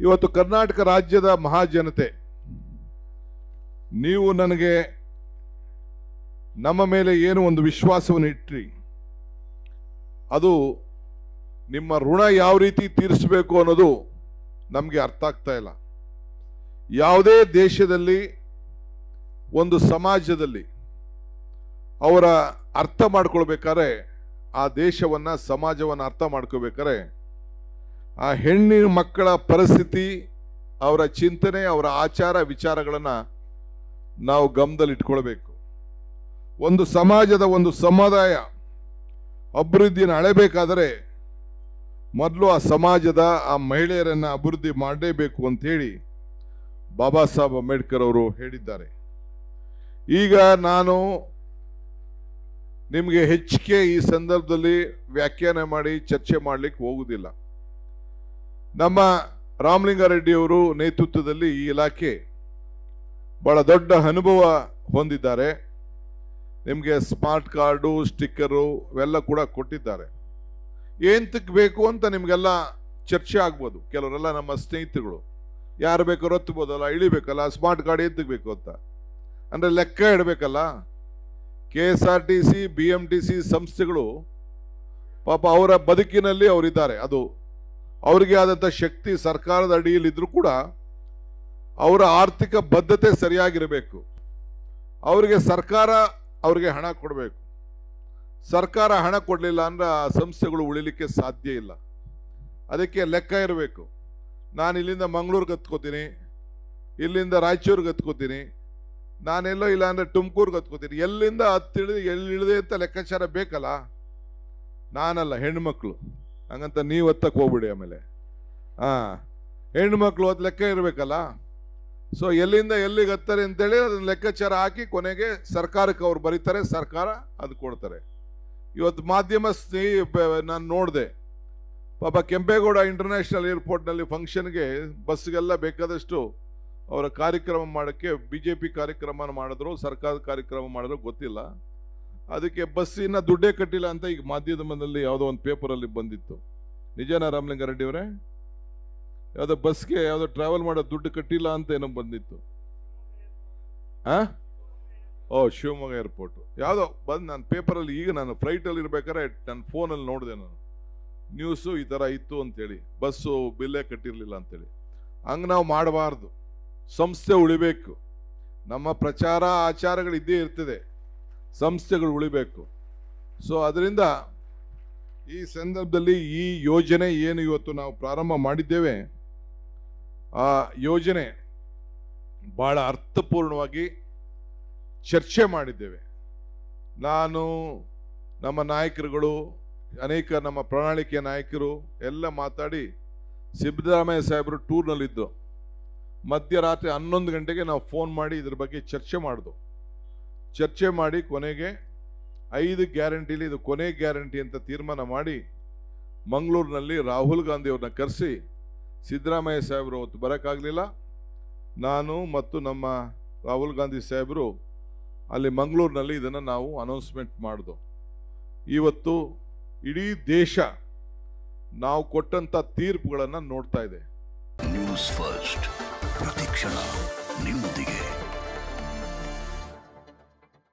ಇವತ್ತು ಕರ್ನಾಟಕ ರಾಜ್ಯದ ಮಹಾಜನತೆ, ನೀವು ನನಗೆ ನಮ್ಮ ಮೇಲೆ ಏನು ಒಂದು ವಿಶ್ವಾಸವನ್ನು ಇಟ್ರಿ? ಅದು ನಿಮ್ಮ ಋಣ ಯಾವ ರೀತಿ ತೀರಿಸಬೇಕು ಅನ್ನೋದು ನಮಗೆ ಅರ್ಥ ಆಗ್ತಾ ಇಲ್ಲ. ಯಾವುದೇ ದೇಶದಲ್ಲಿ, ಒಂದು ಸಮಾಜದಲ್ಲಿ ಅವರ ಅರ್ಥ ಮಾಡ್ಕೊಳ್ಬೇಕಾದ್ರೆ ಆ ದೇಶವನ್ನು, ಸಮಾಜವನ್ನು ಅರ್ಥ ಮಾಡ್ಕೋಬೇಕಾದ್ರೆ ಆ ಹೆಣ್ಣಿನ ಮಕ್ಕಳ ಪರಿಸ್ಥಿತಿ, ಅವರ ಚಿಂತನೆ, ಅವರ ಆಚಾರ ವಿಚಾರಗಳನ್ನು ನಾವು ಗಮನದಲ್ಲಿ ಇಟ್ಕೊಳ್ಬೇಕು. ಒಂದು ಸಮಾಜದ ಒಂದು ಸಮುದಾಯ ಅಭಿವೃದ್ಧಿಯನ್ನು ಅಳೆಬೇಕಾದರೆ ಮೊದಲು ಆ ಸಮಾಜದ ಆ ಮಹಿಳೆಯರನ್ನು ಅಭಿವೃದ್ಧಿ ಮಾಡಲೇಬೇಕು ಅಂತೇಳಿ ಬಾಬಾ ಸಾಹೇಬ್ ಅಂಬೇಡ್ಕರ್ ಅವರು ಹೇಳಿದ್ದಾರೆ. ಈಗ ನಾನು ನಿಮಗೆ ಹೆಚ್ಚಿಗೆ ಈ ಸಂದರ್ಭದಲ್ಲಿ ವ್ಯಾಖ್ಯಾನ ಮಾಡಿ ಚರ್ಚೆ ಮಾಡಲಿಕ್ಕೆ ಹೋಗುವುದಿಲ್ಲ ನಮ್ಮ ರಾಮಲಿಂಗಾರೆಡ್ಡಿಯವರು ನೇತೃತ್ವದಲ್ಲಿ ಈ ಇಲಾಖೆ ಬಹಳ ದೊಡ್ಡ ಅನುಭವ ಹೊಂದಿದ್ದಾರೆ. ನಿಮಗೆ ಸ್ಮಾರ್ಟ್ ಕಾರ್ಡು, ಸ್ಟಿಕ್ಕರು ಇವೆಲ್ಲ ಕೂಡ ಕೊಟ್ಟಿದ್ದಾರೆ. ಏಂತಕ್ಕೆ ಬೇಕು ಅಂತ ನಿಮಗೆಲ್ಲ ಚರ್ಚೆ ಆಗ್ಬೋದು. ಕೆಲವರೆಲ್ಲ ನಮ್ಮ ಸ್ನೇಹಿತರುಗಳು. ಯಾರು ಬೇಕಾದ್ರೂ ಹತ್ಬೋದಲ್ಲ, ಇಳಿಬೇಕಲ್ಲ, ಸ್ಮಾರ್ಟ್ ಕಾರ್ಡ್ ಎಂತಕ್ಕೆ ಬೇಕು ಅಂತ. ಅಂದರೆ ಲೆಕ್ಕ ಇಡಬೇಕಲ್ಲ. K S R T C, B M T C ಸಂಸ್ಥೆಗಳು ಪಾಪ ಅವರ ಬದುಕಿನಲ್ಲಿ ಅವರಿದ್ದಾರೆ. ಅದು ಅವರಿಗೆ ಆದಂಥ ಶಕ್ತಿ ಸರ್ಕಾರದ ಅಡಿಯಲ್ಲಿದ್ದರೂ ಕೂಡ ಅವರ ಆರ್ಥಿಕ ಬದ್ಧತೆ ಸರಿಯಾಗಿರಬೇಕು. ಅವರಿಗೆ ಸರ್ಕಾರ ಅವರಿಗೆ ಹಣ ಕೊಡಬೇಕು. ಸರ್ಕಾರ ಹಣ ಕೊಡಲಿಲ್ಲ ಅಂದ್ರೆ ಆ ಸಂಸ್ಥೆಗಳು ಉಳಿಲಿಕ್ಕೆ ಸಾಧ್ಯ ಇಲ್ಲ. ಅದಕ್ಕೆ ಲೆಕ್ಕ ಇರಬೇಕು. ನಾನು ಇಲ್ಲಿಂದ ಮಂಗಳೂರಿಗೆ ಹತ್ಕೋತೀನಿ ಇಲ್ಲಿಂದ ರಾಯಚೂರಿಗೆ ಹತ್ಕೋತೀನಿ ನಾನೆಲ್ಲೋ ಇಲ್ಲ ಅಂದ್ರೆ ತುಮಕೂರ್ಗೆ ಹತ್ಕೋತೀನಿ ಎಲ್ಲಿಂದ ಹತ್ತಿಳಿದು ಎಲ್ಲಿ ಇಳಿದೆ ಅಂತ ಲೆಕ್ಕಾಚಾರ ಬೇಕಲ್ಲ? ನಾನಲ್ಲ ಹೆಣ್ಮಕ್ಳು ಹಂಗಂತ ನೀವು ಒತ್ತಕ್ಕೆ ಹೋಗ್ಬಿಡಿ ಆಮೇಲೆ. ಹಾ ಹೆಣ್ಮಕ್ಳು ಅದು ಲೆಕ್ಕ ಇರಬೇಕಲ್ಲ? ಸೊ ಎಲ್ಲಿಂದ ಎಲ್ಲಿಗೆ ಹತ್ತಾರೆ ಅಂತೇಳಿ ಅದನ್ನ ಲೆಕ್ಕಾಚಾರ ಹಾಕಿ ಕೊನೆಗೆ ಸರ್ಕಾರಕ್ಕೆ ಅವ್ರು ಬರೀತಾರೆ, ಸರ್ಕಾರ ಅದು ಕೊಡ್ತಾರೆ. ಇವತ್ತು ಮಾಧ್ಯಮ ಸ್ನೇಹಿ ನಾನು ನೋಡಿದೆ. ಪಾಪ ಕೆಂಪೇಗೌಡ ಇಂಟರ್ನ್ಯಾಷನಲ್ ಏರ್ಪೋರ್ಟ್ನಲ್ಲಿ ಫಂಕ್ಷನ್ಗೆ ಬಸ್ಗೆಲ್ಲ ಬೇಕಾದಷ್ಟು ಅವರ ಕಾರ್ಯಕ್ರಮ ಮಾಡೋಕ್ಕೆ ಬಿ ಜೆ ಪಿ ಕಾರ್ಯಕ್ರಮ ಮಾಡಿದ್ರು, ಸರ್ಕಾರದ ಕಾರ್ಯಕ್ರಮ ಮಾಡಿದ್ರು ಗೊತ್ತಿಲ್ಲ. ಅದಕ್ಕೆ ಬಸ್ಸಿನ ದುಡ್ಡೇ ಕಟ್ಟಿಲ್ಲ ಅಂತ ಈಗ ಮಾಧ್ಯಮದಲ್ಲಿ ಯಾವುದೋ ಒಂದು ಪೇಪರಲ್ಲಿ ಬಂದಿತ್ತು. ನಿಜನಾ ರಾಮಲಿಂಗಾರೆಡ್ಡಿ ಅವರೇ? ಯಾವುದೋ ಬಸ್ಗೆ ಯಾವುದೋ ಟ್ರಾವೆಲ್ ಮಾಡೋ ದುಡ್ಡು ಕಟ್ಟಿಲ್ಲ ಅಂತ ಏನೋ ಬಂದಿತ್ತು. ಆ? ಓ, ಶಿವಮೊಗ್ಗ ಏರ್ಪೋರ್ಟ್ ಯಾವುದೋ ಬಂದು ನಾನು ಪೇಪರಲ್ಲಿ ಈಗ ನಾನು ಫ್ಲೈಟಲ್ಲಿ ಇರ್ಬೇಕಾದ್ರೆ ನನ್ನ ಫೋನಲ್ಲಿ ನೋಡಿದೆ ನಾನು. ನ್ಯೂಸು ಈ ಥರ ಇತ್ತು ಅಂತೇಳಿ. ಬಸ್ಸು ಬಿಲ್ಲೇ ಕಟ್ಟಿರಲಿಲ್ಲ ಅಂತೇಳಿ. ಹಂಗೆ ನಾವು ಮಾಡಬಾರ್ದು. ಸಂಸ್ಥೆ ಉಳಿಬೇಕು. ನಮ್ಮ ಪ್ರಚಾರ, ಆಚಾರಗಳು ಇದ್ದೇ ಇರ್ತದೆ. ಸಂಸ್ಥೆಗಳು ಉಳಿಬೇಕು. ಸೊ ಅದರಿಂದ ಈ ಸಂದರ್ಭದಲ್ಲಿ ಈ ಯೋಜನೆ ಏನು ಇವತ್ತು ನಾವು ಪ್ರಾರಂಭ ಮಾಡಿದ್ದೇವೆ, ಆ ಯೋಜನೆ ಭಾಳ ಅರ್ಥಪೂರ್ಣವಾಗಿ ಚರ್ಚೆ ಮಾಡಿದ್ದೇವೆ. ನಾನು, ನಮ್ಮ ನಾಯಕರುಗಳು, ಅನೇಕ ನಮ್ಮ ಪ್ರಣಾಳಿಕೆಯ ನಾಯಕರು ಎಲ್ಲ ಮಾತಾಡಿ ಸಿದ್ದರಾಮಯ್ಯ ಸಾಹೇಬರು ಟೂರ್ನಲ್ಲಿದ್ದು, ಮಧ್ಯರಾತ್ರಿ ಹನ್ನೊಂದು ಗಂಟೆಗೆ ನಾವು ಫೋನ್ ಮಾಡಿ ಇದ್ರ ಬಗ್ಗೆ ಚರ್ಚೆ ಮಾಡಿದ್ವು ಚರ್ಚೆ ಮಾಡಿ ಕೊನೆಗೆ ಐದು ಗ್ಯಾರಂಟಿಲಿ ಇದು ಕೊನೆ ಗ್ಯಾರಂಟಿ ಅಂತ ತೀರ್ಮಾನ ಮಾಡಿ ಮಂಗಳೂರಿನಲ್ಲಿ ರಾಹುಲ್ ಗಾಂಧಿ ಅವ್ರನ್ನ ಕರೆಸಿ ಸಿದ್ದರಾಮಯ್ಯ ಸಾಹೇಬರು ಅವತ್ತು ಬರೋಕ್ಕಾಗಲಿಲ್ಲ. ನಾನು ಮತ್ತು ನಮ್ಮ ರಾಹುಲ್ ಗಾಂಧಿ ಸಾಹೇಬರು ಅಲ್ಲಿ ಮಂಗಳೂರಿನಲ್ಲಿ ಇದನ್ನು ನಾವು ಅನೌನ್ಸ್ಮೆಂಟ್ ಮಾಡಿದ್ವು ಇವತ್ತು ಇಡೀ ದೇಶ ನಾವು ಕೊಟ್ಟಂಥ ತೀರ್ಪುಗಳನ್ನು ನೋಡ್ತಾ ಇದೆ. ನ್ಯೂಸ್ ಫಸ್ಟ್ ಪ್ರತಿಕ್ಷಣ ನಿಮ್ಮೊಂದಿಗೆ.